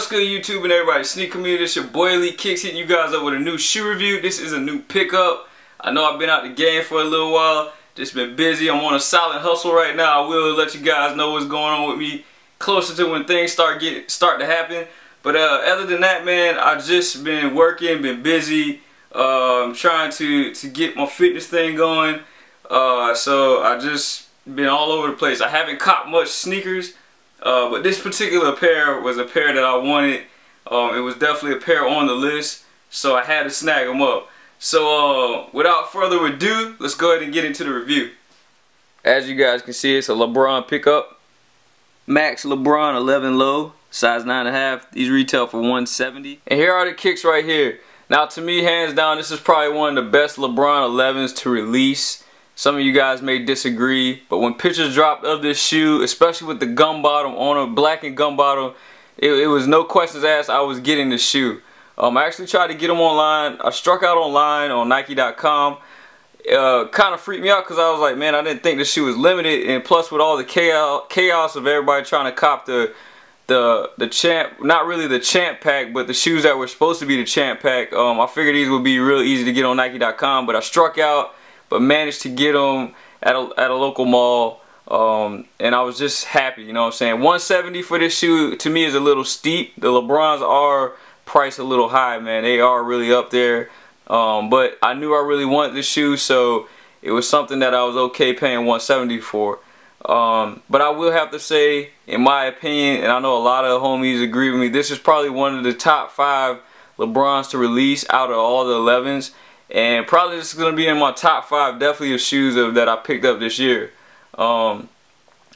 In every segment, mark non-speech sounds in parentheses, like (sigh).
What's good YouTube and everybody, Sneak Community, it's your boy Elite Kicks hitting you guys up with a new shoe review. This is a new pickup. I know I've been out the game for a little while, just been busy. I'm on a silent hustle right now. I will let you guys know what's going on with me closer to when things start get start to happen. But uh, other than that, man, I've just been working, been busy, um, trying to, to get my fitness thing going. Uh, so I just been all over the place. I haven't caught much sneakers. Uh, but this particular pair was a pair that I wanted. Um, it was definitely a pair on the list, so I had to snag them up. So uh, without further ado, let's go ahead and get into the review. As you guys can see, it's a LeBron pickup. Max LeBron 11 low, size 9.5. These retail for 170 And here are the kicks right here. Now to me, hands down, this is probably one of the best LeBron 11s to release. Some of you guys may disagree, but when pictures dropped of this shoe, especially with the gum bottom on a black and gum bottom, it, it was no questions asked, I was getting the shoe. Um, I actually tried to get them online. I struck out online on Nike.com. Uh, kind of freaked me out because I was like, man, I didn't think the shoe was limited. And plus with all the chaos, chaos of everybody trying to cop the the the champ, not really the champ pack, but the shoes that were supposed to be the champ pack. Um, I figured these would be real easy to get on Nike.com, but I struck out but managed to get them at a, at a local mall. Um, and I was just happy, you know what I'm saying? 170 for this shoe to me is a little steep. The LeBrons are priced a little high, man. They are really up there. Um, but I knew I really wanted this shoe, so it was something that I was okay paying 170 for. Um, but I will have to say, in my opinion, and I know a lot of homies agree with me, this is probably one of the top five LeBrons to release out of all the 11s. And probably this is going to be in my top five definitely of shoes of, that I picked up this year. Um,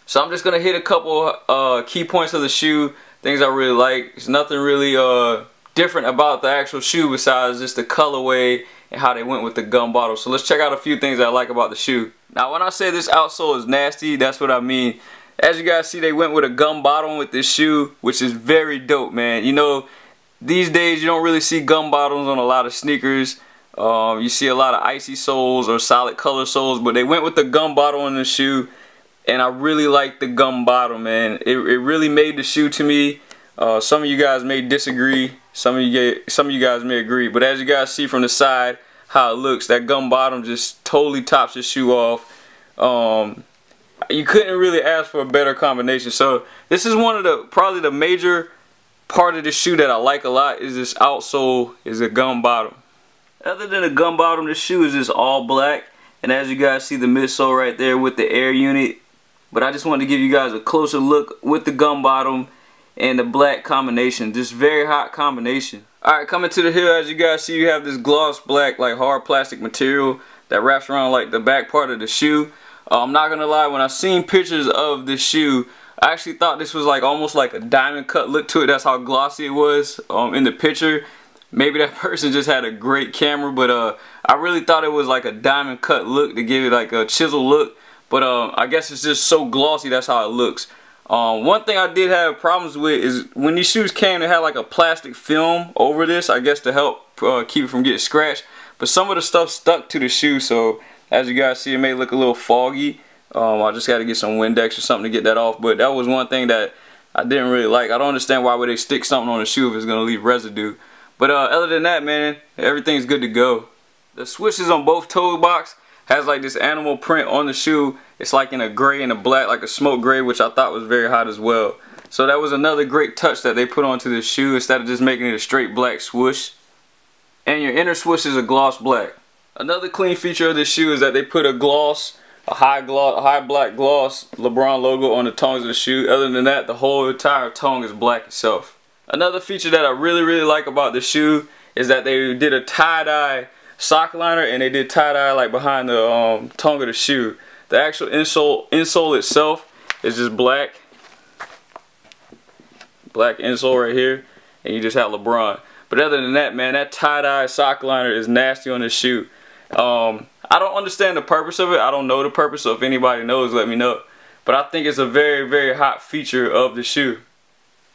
so I'm just to hit a couple uh, key points of the shoe, things I really like. There's nothing really uh, different about the actual shoe besides just the colorway and how they went with the gum bottle. So let's check out a few things I like about the shoe. Now when I say this outsole is nasty, that's what I mean. As you guys see, they went with a gum bottom with this shoe, which is very dope, man. You know, these days you don't really see gum bottoms on a lot of sneakers. Um, you see a lot of icy soles or solid color soles, but they went with the gum bottle on the shoe, and I really like the gum bottle, man. It, it really made the shoe to me. Uh, some of you guys may disagree, some of you some of you guys may agree, but as you guys see from the side how it looks, that gum bottom just totally tops the shoe off. Um, you couldn't really ask for a better combination. So this is one of the probably the major part of the shoe that I like a lot is this outsole is a gum bottom. Other than the gum bottom, the shoe is just all black. And as you guys see the midsole right there with the air unit. But I just wanted to give you guys a closer look with the gum bottom and the black combination. This very hot combination. Alright, coming to the heel, as you guys see, you have this gloss black, like hard plastic material that wraps around like the back part of the shoe. Uh, I'm not gonna lie, when I seen pictures of this shoe, I actually thought this was like almost like a diamond cut look to it. That's how glossy it was um, in the picture maybe that (laughs) person just had a great camera but uh I really thought it was like a diamond cut look to give it like a chisel look. But uh, I guess it's just so glossy that's how it looks. Um, one thing I did have problems with is when these shoes came they had like a plastic film over this I guess to help uh, keep it from getting scratched. But some of the stuff stuck to the shoe so as you guys see it may look a little foggy. Um, I just got to get some Windex or something to get that off. But that was one thing that I didn't really like. I don't understand why would they stick something on the shoe if it's gonna leave residue but uh, other than that, man, everything's good to go. The swooshes on both toe box has like this animal print on the shoe. It's like in a gray and a black, like a smoke gray, which I thought was very hot as well. So that was another great touch that they put onto this shoe instead of just making it a straight black swoosh. And your inner swoosh is a gloss black. Another clean feature of this shoe is that they put a gloss, a high gloss, a high black gloss LeBron logo on the tongues of the shoe. Other than that, the whole entire tongue is black itself. Another feature that I really, really like about the shoe is that they did a tie-dye sock liner and they did tie-dye like behind the um, tongue of the shoe. The actual insole, insole itself is just black. Black insole right here. And you just have LeBron. But other than that, man, that tie-dye sock liner is nasty on this shoe. Um, I don't understand the purpose of it. I don't know the purpose, so if anybody knows, let me know. But I think it's a very, very hot feature of the shoe.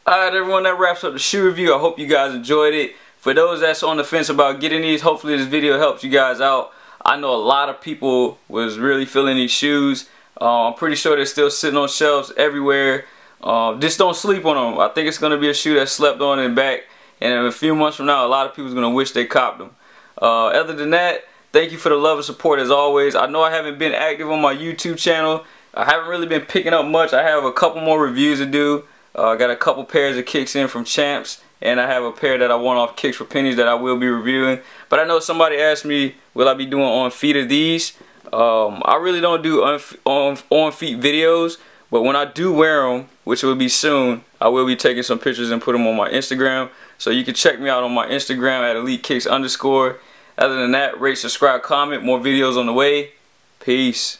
Alright everyone, that wraps up the shoe review. I hope you guys enjoyed it. For those that's on the fence about getting these, hopefully this video helps you guys out. I know a lot of people was really feeling these shoes. Uh, I'm pretty sure they're still sitting on shelves everywhere. Uh, just don't sleep on them. I think it's going to be a shoe that's slept on and back. And in a few months from now, a lot of people's going to wish they copped them. Uh, other than that, thank you for the love and support as always. I know I haven't been active on my YouTube channel. I haven't really been picking up much. I have a couple more reviews to do. Uh, I got a couple pairs of kicks in from Champs. And I have a pair that I want off Kicks for Pennies that I will be reviewing. But I know somebody asked me, will I be doing on feet of these? Um, I really don't do on, on, feet videos. But when I do wear them, which will be soon, I will be taking some pictures and put them on my Instagram. So you can check me out on my Instagram at Elite Kicks underscore. Other than that, rate, subscribe, comment. More videos on the way. Peace.